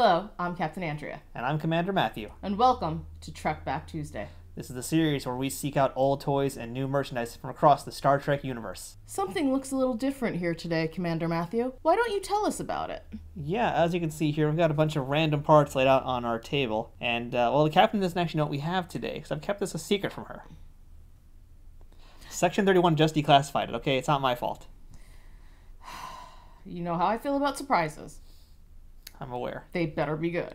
Hello, I'm Captain Andrea, And I'm Commander Matthew. and welcome to Trek Back Tuesday. This is the series where we seek out old toys and new merchandise from across the Star Trek universe. Something looks a little different here today, Commander Matthew. Why don't you tell us about it? Yeah, as you can see here, we've got a bunch of random parts laid out on our table. And, uh, well, the captain doesn't actually know what we have today, because I've kept this a secret from her. Section 31 just declassified it, okay? It's not my fault. You know how I feel about surprises. I'm aware. They better be good.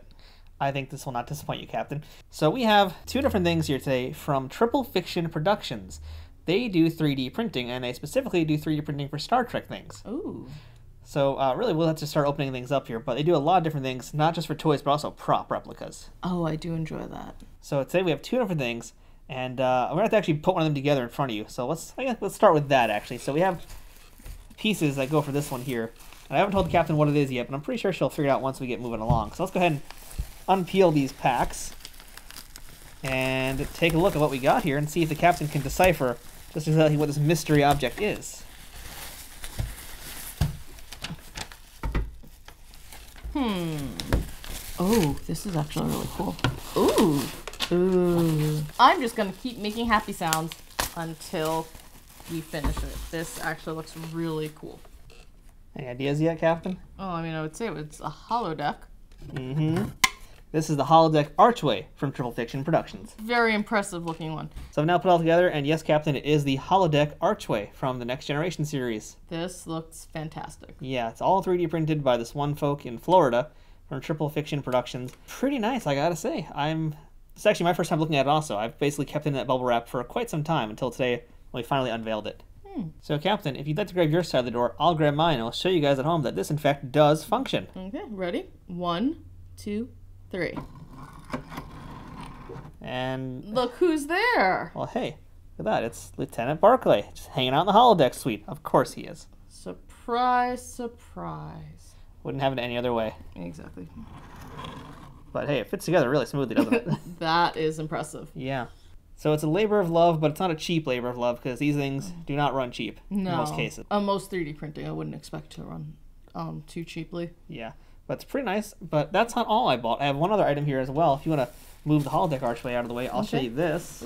I think this will not disappoint you, Captain. So we have two different things here today from Triple Fiction Productions. They do 3D printing, and they specifically do 3D printing for Star Trek things. Ooh. So uh, really, we'll have to start opening things up here. But they do a lot of different things, not just for toys, but also prop replicas. Oh, I do enjoy that. So today we have two different things, and uh, we're gonna have to actually put one of them together in front of you. So let's I guess let's start with that actually. So we have pieces that go for this one here. And I haven't told the captain what it is yet, but I'm pretty sure she'll figure it out once we get moving along. So let's go ahead and unpeel these packs and take a look at what we got here and see if the captain can decipher just exactly what this mystery object is. Hmm. Oh, this is actually really cool. Ooh. Ooh. I'm just gonna keep making happy sounds until we finish it. This actually looks really cool. Any ideas yet, Captain? Oh, I mean, I would say it's a holodeck. Mm-hmm. This is the holodeck archway from Triple Fiction Productions. Very impressive looking one. So I've now put it all together, and yes, Captain, it is the holodeck archway from the Next Generation series. This looks fantastic. Yeah, it's all 3D printed by this one folk in Florida from Triple Fiction Productions. Pretty nice, I gotta say. I'm. It's actually my first time looking at it. Also, I've basically kept it in that bubble wrap for quite some time until today when we finally unveiled it. Hmm. So, Captain, if you'd like to grab your side of the door, I'll grab mine. and I'll show you guys at home that this, in fact, does function. Okay, ready? One, two, three. And Look who's there! well, hey, look at that. It's Lieutenant Barclay, just hanging out in the holodeck suite. Of course he is. Surprise, surprise. Wouldn't have it any other way. Exactly. But hey, it fits together really smoothly, doesn't it? That is impressive. yeah. So it's a labor of love, but it's not a cheap labor of love because these things do not run cheap No. in most cases. Uh, most 3D printing, I wouldn't expect to run um too cheaply. Yeah, but it's pretty nice. But that's not all I bought. I have one other item here as well. If you want to move the holodeck archway out of the way, I'll show you this.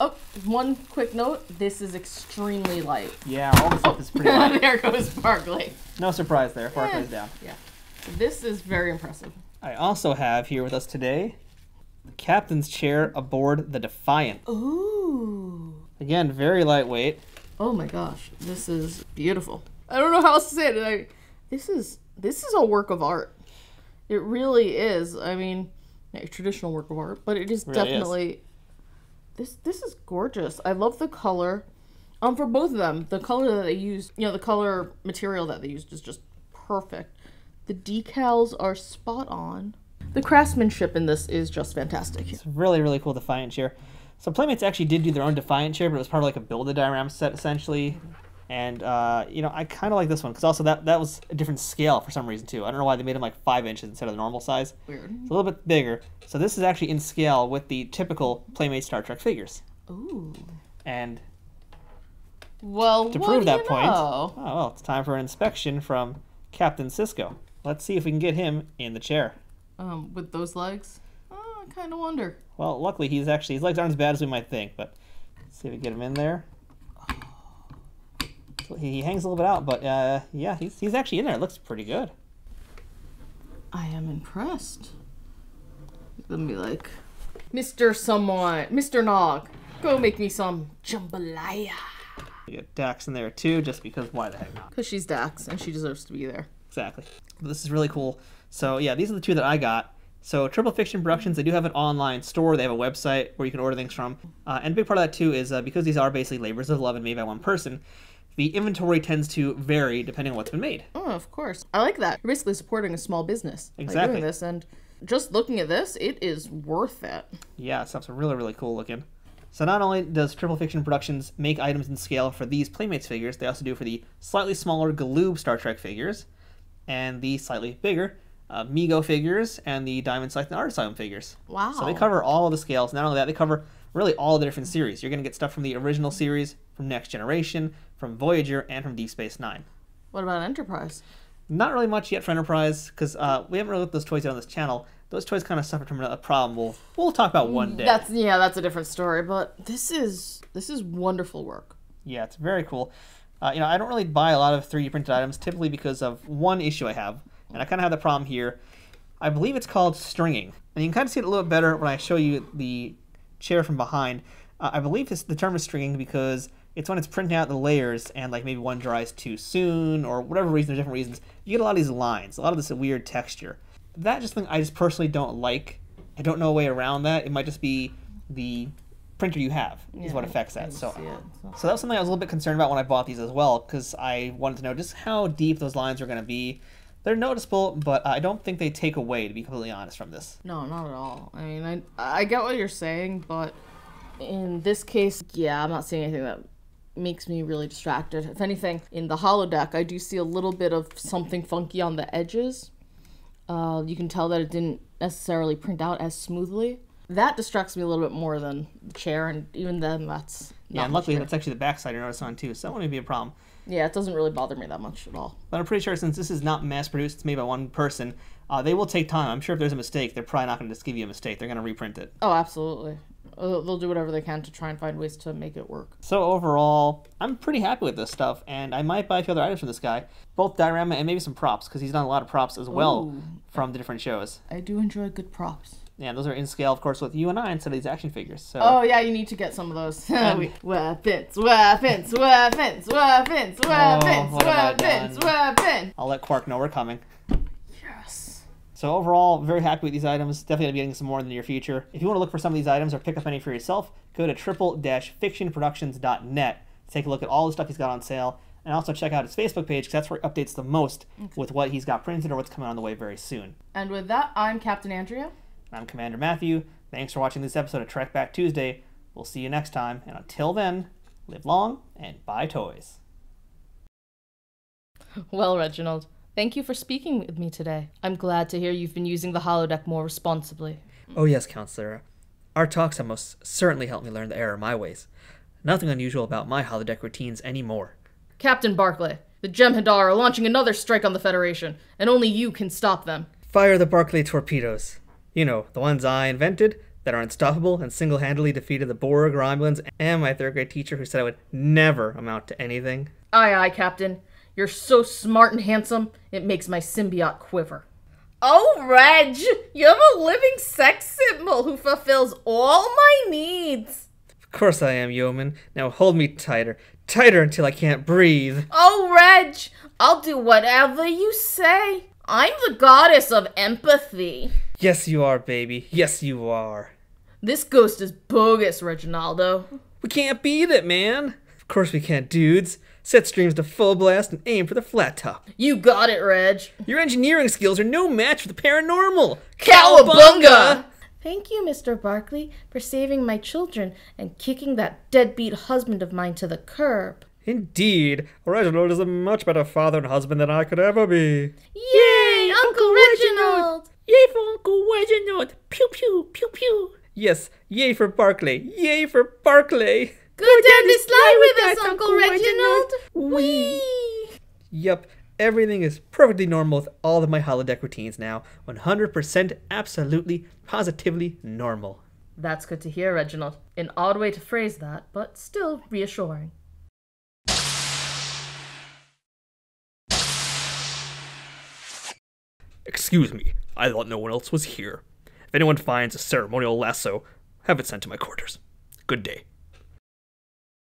Oh, one quick note. This is extremely light. Yeah, all this stuff is pretty light. there goes Barclay. No surprise there. Barclay's down. Yeah. This is very impressive. I also have here with us today the captain's chair aboard the Defiant. Ooh. Again, very lightweight. Oh my gosh, this is beautiful. I don't know how else to say it. I, this is this is a work of art. It really is. I mean, a traditional work of art, but it is Really is. definitely this. This is gorgeous. I love the color. Um, for both of them, the color that they used, you know, the color material that they used is just perfect. The decals are spot on. The craftsmanship in this is just fantastic. It's really, really cool Defiant chair. So Playmates actually did do their own Defiant chair, but it was part of like a build-a-diorama set essentially. And uh, you know, I kind of like this one because also that that was a different scale for some reason too. I don't know why they made them like five inches instead of the normal size. Weird. It's a little bit bigger. So this is actually in scale with the typical Playmate Star Trek figures. Ooh. And Well, to prove that point, know? oh well, it's time for an inspection from Captain Sisko. Let's see if we can get him in the chair. Um, with those legs? Oh, I kind of wonder. Well, luckily he's actually his legs aren't as bad as we might think, but let's see if we get him in there. He he hangs a little bit out, but uh, yeah, he's, he's actually in there. It looks pretty good. I am impressed. Let me like, Mr. Someone, Mr. Nog, go make me some jambalaya. We get Dax in there too, just because why the heck not? Cause she's Dax and she deserves to be there. Exactly. This is really cool. So yeah, these are the two that I got. So Triple Fiction Productions, they do have an online store. They have a website where you can order things from. Uh, and a big part of that too is uh, because these are basically labors of love and made by one person. The inventory tends to vary depending on what's been made. Oh, of course. I like that. You're basically supporting a small business by Exactly. doing this, and just looking at this, it is worth it. Yeah, stuff's really, really cool looking. So not only does Triple Fiction Productions make items in scale for these Playmates figures, they also do for the slightly smaller Galoob Star Trek figures, and the slightly bigger uh, Mego figures, and the Diamond Select and Art Asylum figures. Wow. So they cover all of the scales. Not only that, they cover really all the different series. You're going to get stuff from the original series, from Next Generation, from Voyager, and from Deep Space Nine. What about Enterprise? Not really much yet for Enterprise because uh, we haven't really looked those toys yet on this channel. Those toys kind of suffered from a problem. We'll we'll talk about one day. That's yeah, that's a different story. But this is this is wonderful work. Yeah, it's very cool. Uh, you know, I don't really buy a lot of 3D printed items typically because of one issue I have, and I kind of have the problem here. I believe it's called stringing, and you can kind of see it a little bit better when I show you the chair from behind. Uh, I believe this, the term is stringing because it's when it's printing out the layers and like maybe one dries too soon or whatever reason, there's different reasons. You get a lot of these lines, a lot of this weird texture. That just thing I just personally don't like. I don't know a way around that. It might just be the printer you have is what affects that. So so. that was something I was a little bit concerned about when I bought these as well, because I wanted to know just how deep those lines are going to be. They're noticeable, but I don't think they take away, to be completely honest, from this. No, not at all. I mean, I I get what you're saying, but in this case, yeah, I'm not seeing anything that makes me really distracted. If anything, in the holodeck, I do see a little bit of something funky on the edges. Uh, you can tell that it didn't necessarily print out as smoothly. That distracts me a little bit more than the chair, and even then, that's Yeah, and luckily that's actually the backside you're noticing on too, so that wouldn't be a problem. Yeah, it doesn't really bother me that much at all. But I'm pretty sure since this is not mass produced, it's made by one person, uh, they will take time. I'm sure if there's a mistake, they're probably not going to just give you a mistake. They're going to reprint it. Oh, absolutely. Uh, They'll do whatever they can to try and find ways to make it work. So overall, I'm pretty happy with this stuff, and I might buy a few other items from this guy, both diorama and maybe some props, because he's done a lot of props as well Ooh. from the different shows. I do enjoy good props. Yeah, those are in scale, of course, with you and I instead of these action figures. So Oh yeah, you need to get some of those. We- weapons, weapons, weapons, weapons, oh, weapons, I weapons, weapons. I'll let Quark know we're coming. Yes. So overall, very happy with these items. Definitely gonna be getting some more in the near future. If you want to look for some of these items or pick up any for yourself, go to triple-fictionproductions.net to take a look at all the stuff he's got on sale, and also check out his Facebook page because that's where he updates the most with what he's got printed or what's coming on the way very soon. And with that, I'm Captain Andrea. I'm Commander Matthew. Thanks for watching this episode of Trek Back Tuesday. We'll see you next time, and until then, live long and buy toys. Well, Reginald, thank you for speaking with me today. I'm glad to hear you've been using the holodeck more responsibly. Oh, yes, Counselor. Our talks have most certainly helped me learn the error of my ways. Nothing unusual about my holodeck routines anymore. Captain Barclay, the Jem'Hadar are launching another strike on the Federation, and only you can stop them. Fire the Barclay torpedoes. You know, the ones I invented that are unstoppable and single handedly defeated the Borg Romulans and my third grade teacher who said I would never amount to anything. Aye, aye, Captain. You're so smart and handsome, it makes my symbiote quiver. Oh, Reg, you're a living sex symbol who fulfills all my needs. Of course I am, Yeoman. Now hold me tighter. Tighter until I can't breathe. Oh, Reg, I'll do whatever you say. I'm the goddess of empathy. Yes, you are, baby. Yes, you are. This ghost is bogus, Reginaldo. We can't beat it, man. Of course we can't, dudes. Set streams to full blast and aim for the flat top. You got it, Reg. Your engineering skills are no match for the paranormal. Cowabunga! Thank you, Mr. Barclay, for saving my children and kicking that deadbeat husband of mine to the curb. Indeed, Reginald is a much better father and husband than I could ever be. Yay, Uncle Reginald! Yay for Uncle Reginald! Pew pew pew pew. Yes, yay for Barclay! Yay for Barclay! Go down the slide with us, Uncle Reginald! Whee! Yup, everything is perfectly normal with all of my holodeck routines now. 100% absolutely, positively normal. That's good to hear, Reginald. An odd way to phrase that, but still reassuring. Excuse me, I thought no one else was here. If anyone finds a ceremonial lasso, have it sent to my quarters. Good day.